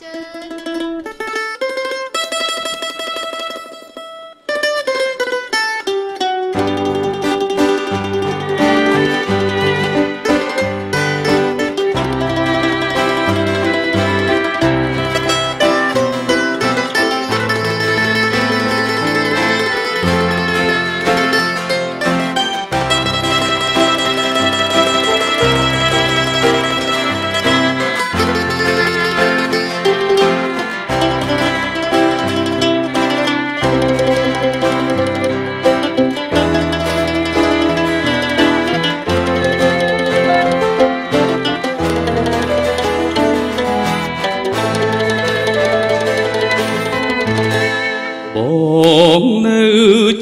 ជើ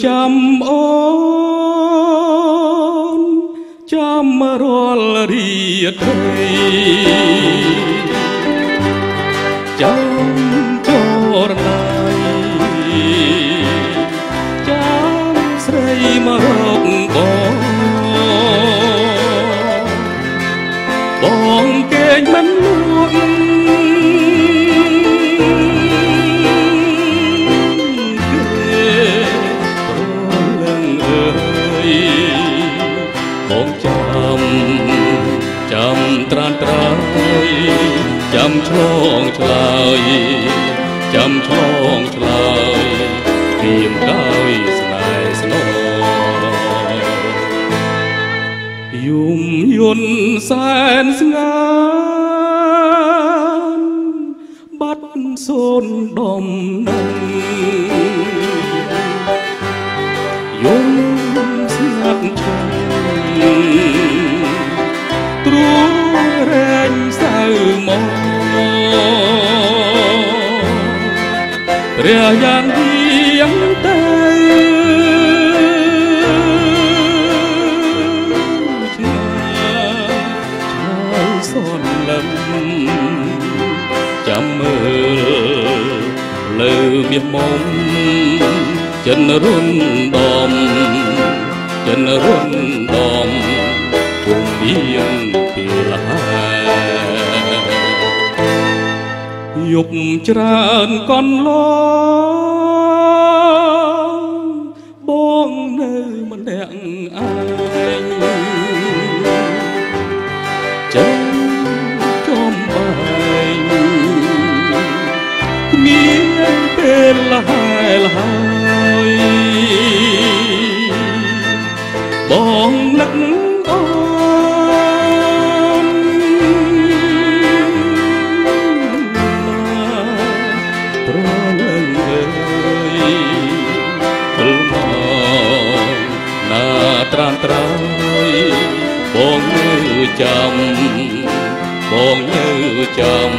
ចាំអូនចាំរាល់រីត្រី ឆ្លងឆ្លើយចាំឆ្លងឆ្លើយព្រៀមកាយស្នេហ៍ស្នងយំយន់សែនស្ងានបាត់សូនដំណឹងយំស្ងាត់ឈឹងទ្ព្រះយ៉ាងហៀងទៅឆ្ងាយឆ្ងាយសនលឹមចាំមើលលើមាសមុំចិនរុនដំចិនរុនដំពុំមាន ប់ច្រើនកនឡងបងនៅម្នាក់ឯងចឹងចំបែងគ្មានពេលលហើយលហើយ ចាំបងនៅចាំ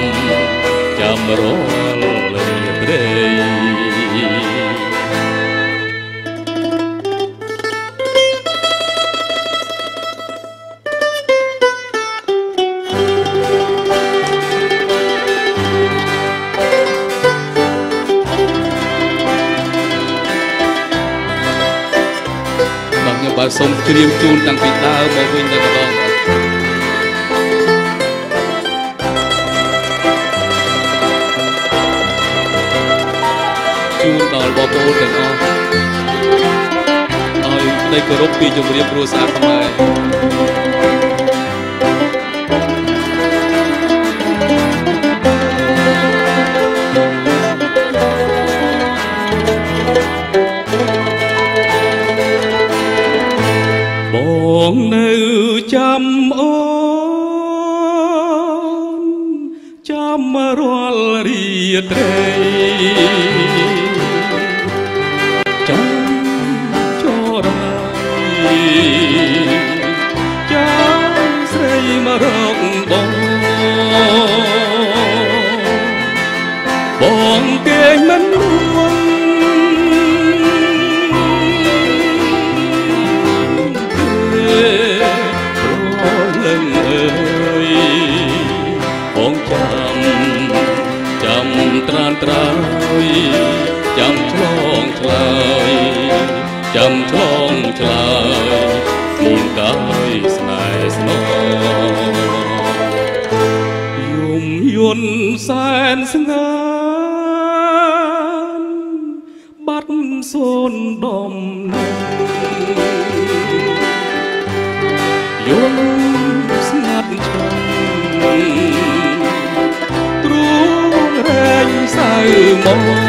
ចាំរាល់រាត្រីបាទខ្ញុំបាទសូមជ្រាបជូនតាំងពីដើមមកវិញតែម្ដង ជូនដល់បងប្អូនទាំងអស់ឲ្យក្តីគោរពពីជំរាបគ្រួសារខ្មែរបងនៅចាំអូនចាំរាល់រាត្រី គេងមិនលួងប្រលឹងអើយបងចាំចាំត្រានត្រើយចាំឆ្លងឆ្លើយចាំឆ្លងឆ្លើយគ្មានកាយស្នេហ៍ស្នងយំយន់សែនស្ងា មក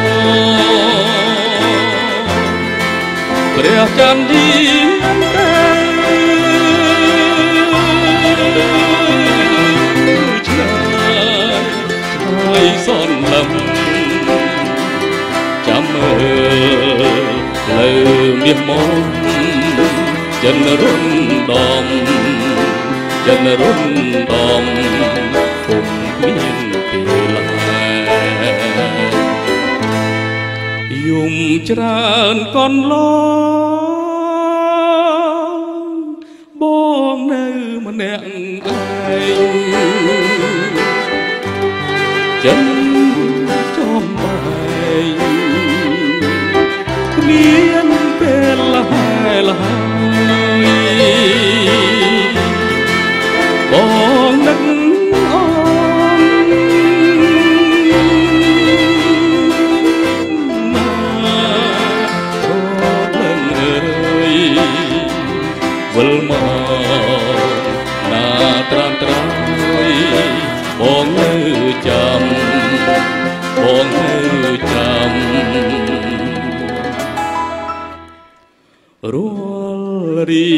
ព្រះចន្ទទីតែឆ្ងាយឆ្ងាយសនលំចាំមើលលើមាសមកចិនរុនដំចិនរុនដំ យំច្រើនកន់ឡងបងនៅម្នាក់ឯងចិនចំ វិលមកណាត្រាំត្រយបងនៅចាំបងនៅចាំរាល់រី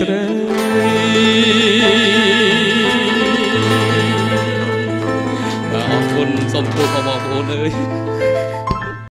ត្រីអរគុណសូមគោរពបងប្អូនអើយ